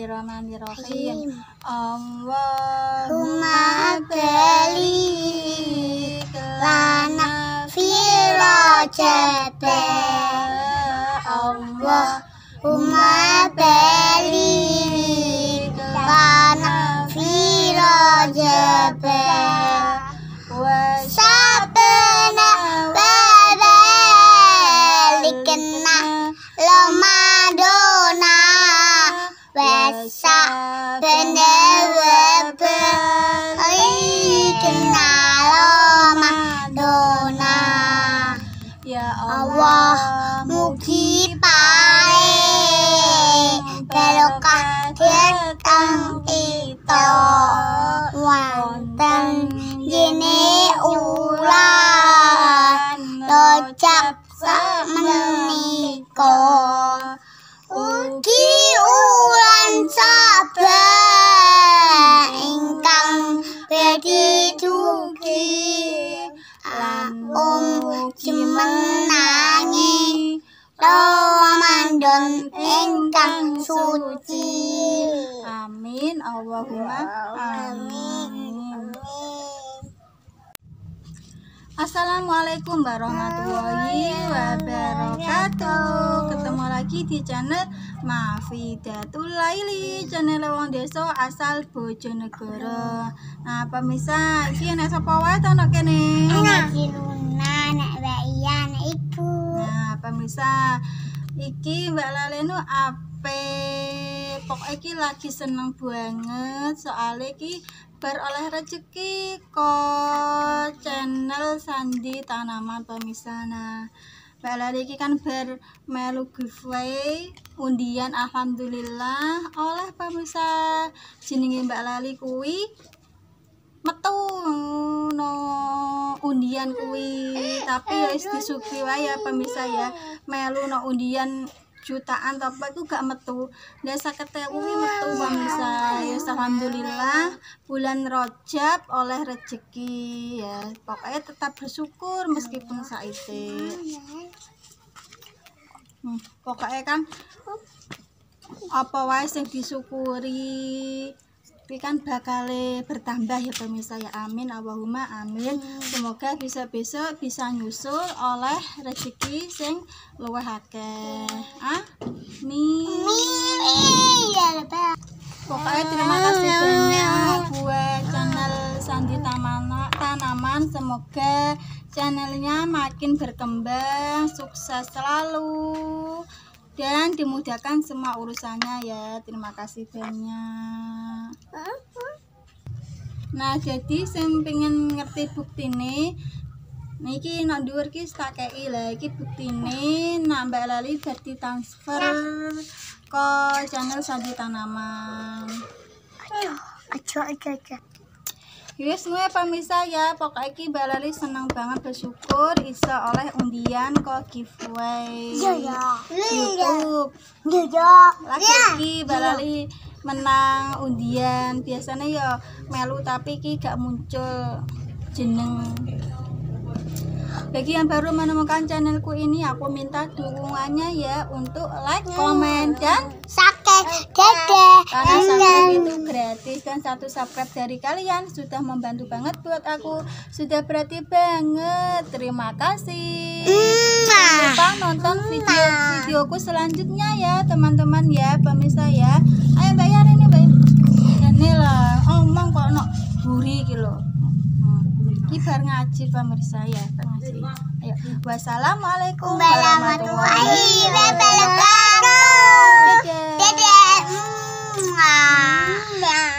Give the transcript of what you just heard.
Bismillahirrahmanirrahim. Allahumma barik lana fi rajaba Allahumma barik lana fi wah mugi pae barokah datang kita wonten jene ulah docap sak menika Ramadan ingkang suci. Amin Allahumma amin. Assalamualaikum warahmatullahi wabarakatuh Ketemu lagi di channel Mafidatul Laili Channel wong desa asal Bojonegoro Nah pemirsa, ini enak sapa wae to nek kene Anak Luna, anak Mbak Iya, Ibu. Nah, pemirsa, iki Mbak Lalenu ape? Pokoknya iki lagi seneng banget soalnya iki beroleh rezeki ko channel Sandi Tanaman pemirsa. Nah, Mbak Lali iki kan bermelu giveaway undian alhamdulillah oleh pemirsa. Jenenge Mbak Lali kuwi metu. no undian kuwi. Tapi ya wis disugi wae ya pemirsa ya. Melu no undian jutaan tapi aku gak metu. Dan sakete kuwi metu pemirsa. Ya alhamdulillah bulan Rojab oleh rezeki ya pokoknya tetap bersyukur meskipun saite hmm, pokoknya kan apa wae sing disyukuri tapi kan bakal bertambah ya pemirsa ya. Amin. Allahumma amin. Semoga bisa besok bisa nyusul oleh rezeki sing luwih akeh. Amin. Iya, lepas. pokoknya terima kasih banyak buat channel Sandi Tamana, Tanaman. Semoga channelnya makin berkembang. Sukses selalu dan dimudahkan semua urusannya ya terima kasih banyak nah jadi saya pengen ngerti bukti nih Niki nak dhuwur ki tak kei lah iki buktine nak Mbak Lali dadi transfer ke channel Sandi Tanaman. Aja, aja, aja. Wis semua pemirsa ya, pokoknya iki Mbak Lali seneng banget bersyukur iso oleh undian ke giveaway Iya, ya. YouTube. Iya, ya. Lagi iki Mbak Lali menang undian. Biasanya ya melu tapi iki gak muncul jeneng. Bagi yang baru menemukan channelku ini, aku minta dukungannya ya untuk like, komen, dan Sakit, dede. karena subscribe itu gratis dan satu subscribe dari kalian sudah membantu banget buat aku. Sudah berarti banget. Terima kasih. Jangan lupa nonton video videoku selanjutnya ya teman-teman ya pemirsa ya. Ayo bayar ini bay ini lah. Omong kok no buri gitu ini bar ngaji pemirsa ya ngaji. Ayo. Wassalamualaikum Warahmatullahi wabarakatuh. Dadah. Dadah. Mwah.